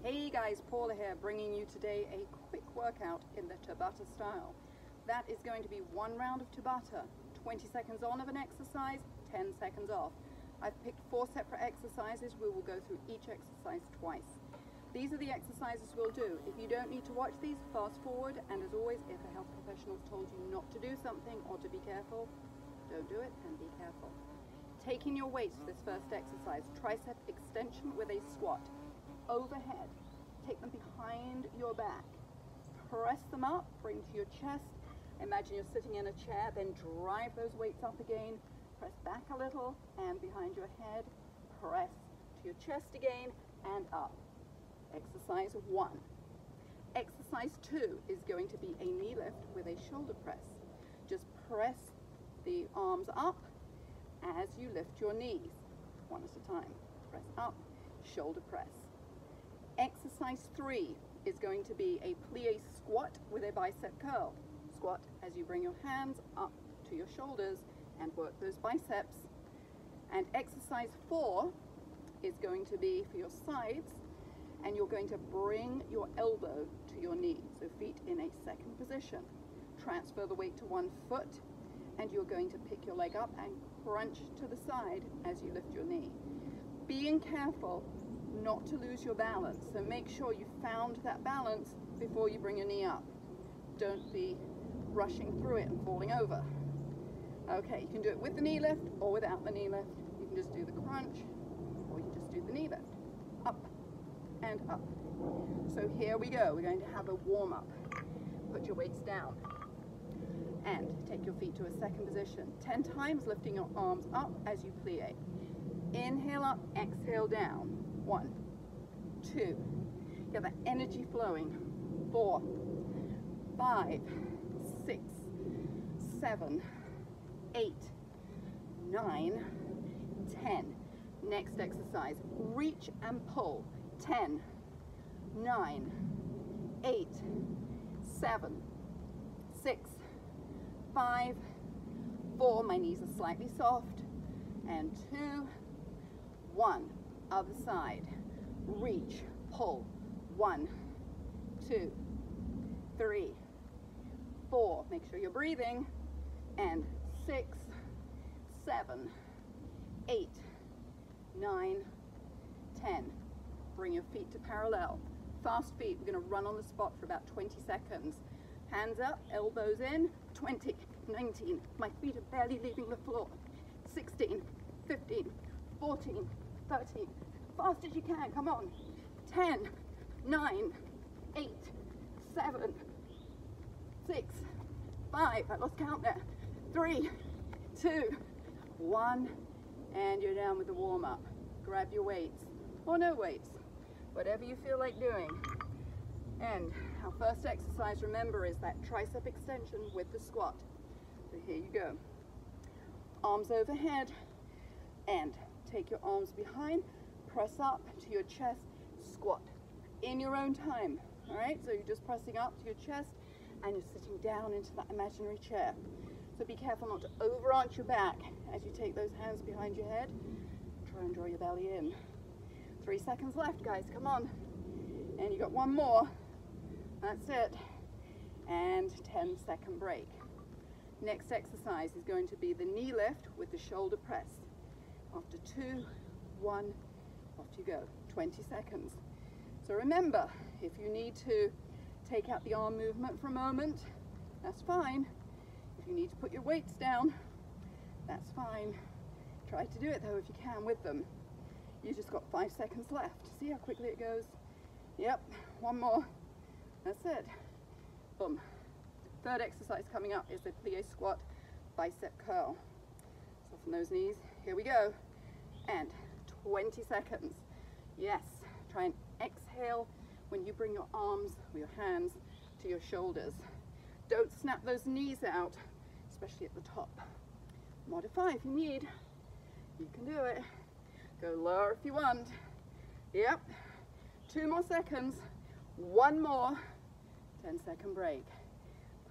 Hey guys, Paula here, bringing you today a quick workout in the Tabata style. That is going to be one round of Tabata, 20 seconds on of an exercise, 10 seconds off. I've picked four separate exercises. We will go through each exercise twice. These are the exercises we'll do. If you don't need to watch these, fast forward. And as always, if a health professional's told you not to do something or to be careful, don't do it and be careful. Taking your weights for this first exercise, tricep extension with a squat overhead. Take them behind your back. Press them up, bring to your chest. Imagine you're sitting in a chair, then drive those weights up again. Press back a little and behind your head. Press to your chest again and up. Exercise one. Exercise two is going to be a knee lift with a shoulder press. Just press the arms up as you lift your knees, one at a time. Press up, shoulder press. Exercise three is going to be a plie squat with a bicep curl. Squat as you bring your hands up to your shoulders and work those biceps. And exercise four is going to be for your sides and you're going to bring your elbow to your knee. So feet in a second position. Transfer the weight to one foot and you're going to pick your leg up and crunch to the side as you lift your knee. Being careful not to lose your balance. So make sure you found that balance before you bring your knee up. Don't be rushing through it and falling over. Okay, you can do it with the knee lift or without the knee lift. You can just do the crunch or you can just do the knee lift. Up and up. So here we go. We're going to have a warm up. Put your weights down and take your feet to a second position. 10 times lifting your arms up as you plie. Inhale up, exhale down. One, two, get that energy flowing. Four, five, six, seven, eight, nine, ten. Next exercise, reach and pull. Ten, nine, eight, seven, six, five, four. My knees are slightly soft. And two, one other side. Reach, pull. One, two, three, four. Make sure you're breathing. And six, seven, eight, nine, ten. Bring your feet to parallel. Fast feet. We're going to run on the spot for about 20 seconds. Hands up, elbows in. 20, 19. My feet are barely leaving the floor. 16, 15, 14, 13. Fast as you can, come on. 10, 9, 8, 7, 6, 5, I lost count there. 3, 2, 1, and you're down with the warm up. Grab your weights, or no weights, whatever you feel like doing. And our first exercise, remember, is that tricep extension with the squat. So here you go. Arms overhead, and Take your arms behind, press up to your chest, squat in your own time. All right, so you're just pressing up to your chest and you're sitting down into that imaginary chair. So be careful not to overarch your back as you take those hands behind your head. Try and draw your belly in. Three seconds left, guys, come on. And you got one more. That's it. And 10 second break. Next exercise is going to be the knee lift with the shoulder press. After two, one, off you go. 20 seconds. So remember, if you need to take out the arm movement for a moment, that's fine. If you need to put your weights down, that's fine. Try to do it though if you can with them. You just got five seconds left. See how quickly it goes? Yep, one more. That's it. Boom. Third exercise coming up is the plie squat bicep curl. Soften those knees. Here we go. And 20 seconds. Yes. Try and exhale when you bring your arms or your hands to your shoulders. Don't snap those knees out, especially at the top. Modify if you need. You can do it. Go lower if you want. Yep. Two more seconds. One more. 10 second break.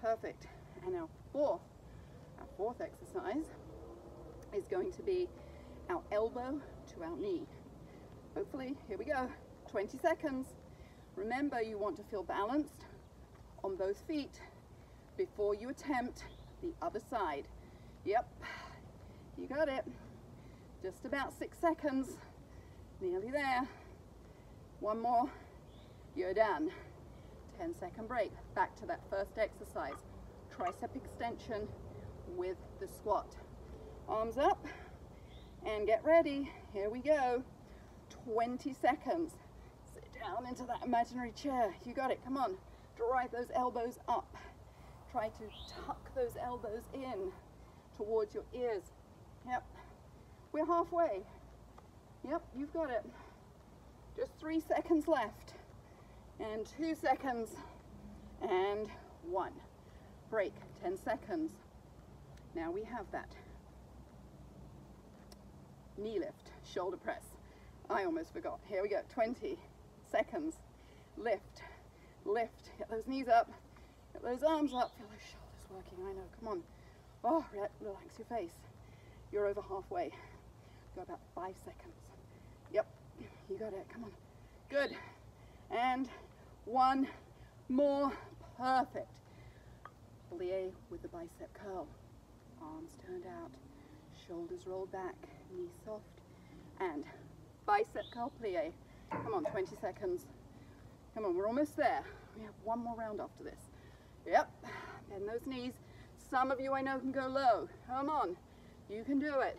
Perfect. And our fourth, our fourth exercise is going to be our elbow to our knee. Hopefully, here we go, 20 seconds. Remember, you want to feel balanced on both feet before you attempt the other side. Yep, you got it. Just about six seconds. Nearly there. One more. You're done. 10 second break. Back to that first exercise. Tricep extension with the squat. Arms up and get ready. Here we go. 20 seconds. Sit down into that imaginary chair. You got it. Come on. Drive those elbows up. Try to tuck those elbows in towards your ears. Yep. We're halfway. Yep, you've got it. Just three seconds left. And two seconds. And one. Break, 10 seconds. Now we have that knee lift, shoulder press. I almost forgot. Here we go, 20 seconds. Lift, lift, get those knees up, get those arms up, feel those shoulders working, I know, come on. Oh, relax your face. You're over halfway. Got about five seconds. Yep, you got it, come on. Good. And one more, perfect. Plie with the bicep curl. Arms turned out, shoulders rolled back, knees soft, and bicep curl plie. Come on, 20 seconds. Come on, we're almost there. We have one more round after this. Yep, bend those knees. Some of you I know can go low. Come on, you can do it.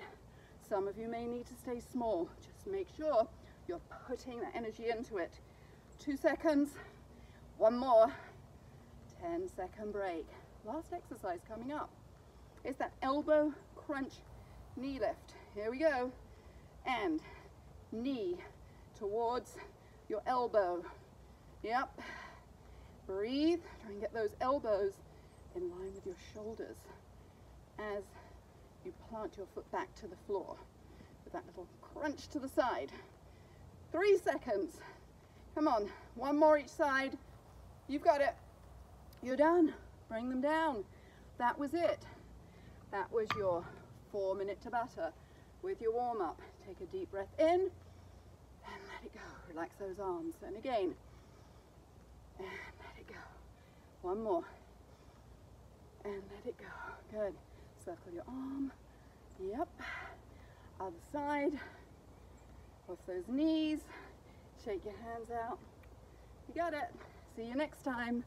Some of you may need to stay small. Just make sure you're putting the energy into it. Two seconds, one more, 10 second break. Last exercise coming up is that elbow crunch knee lift. Here we go. And knee towards your elbow. Yep. Breathe. Try and get those elbows in line with your shoulders as you plant your foot back to the floor with that little crunch to the side. Three seconds. Come on, one more each side. You've got it. You're done. Bring them down. That was it. That was your four minute Tabata with your warm up. Take a deep breath in and let it go. Relax those arms. And again. And let it go. One more. And let it go. Good. Circle your arm. Yep. Other side. Cross those knees. Shake your hands out. You got it. See you next time.